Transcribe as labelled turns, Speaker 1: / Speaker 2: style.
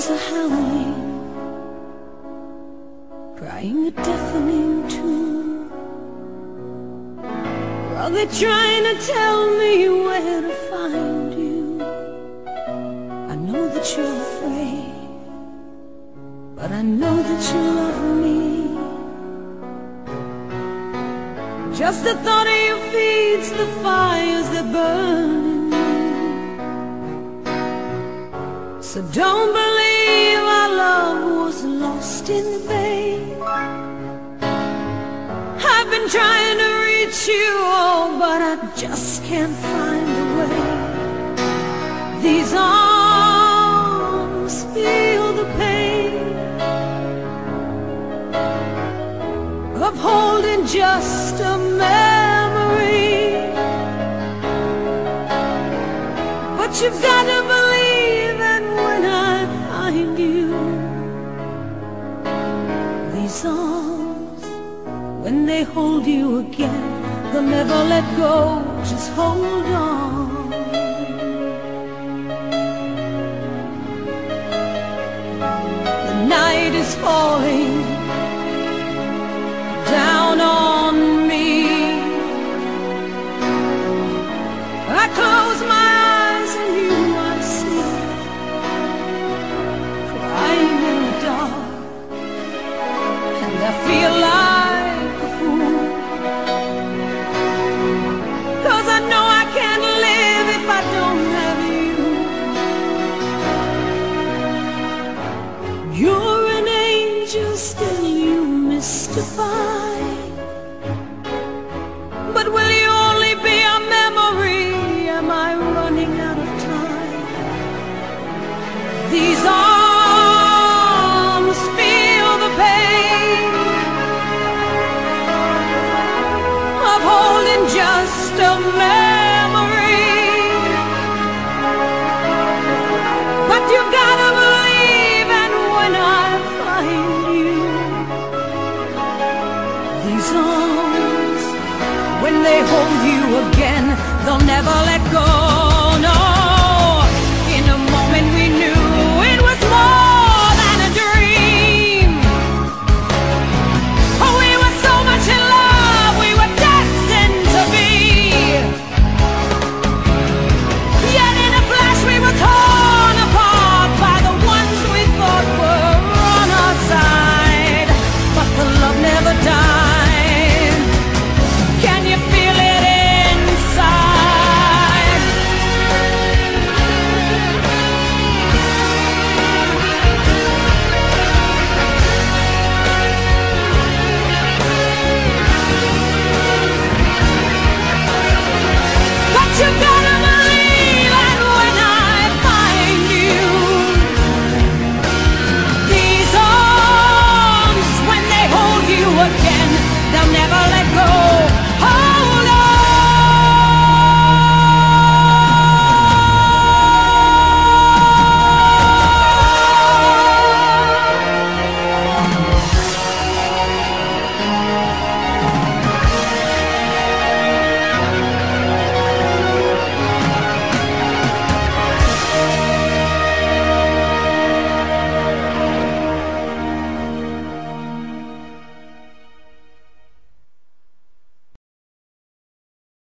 Speaker 1: winds are howling, crying a deafening tune. Are they trying to tell me where to find you? I know that you're afraid, but I know that you love me. Just the thought of you feeds the fires that burn. So don't believe our love was lost in bay. I've been trying to reach you, oh, but I just can't find a way. These arms feel the pain of holding just a memory. But you've got to these arms, when they hold you again, they'll never let go. Just hold on. The night is falling I feel like a I know I can't live if I don't have you. You're an angel, still you mystify. But will you only be a memory? Am I running out of time? These arms just a memory. But you gotta believe, and when I find you, these arms, when they hold you again, they'll never let go.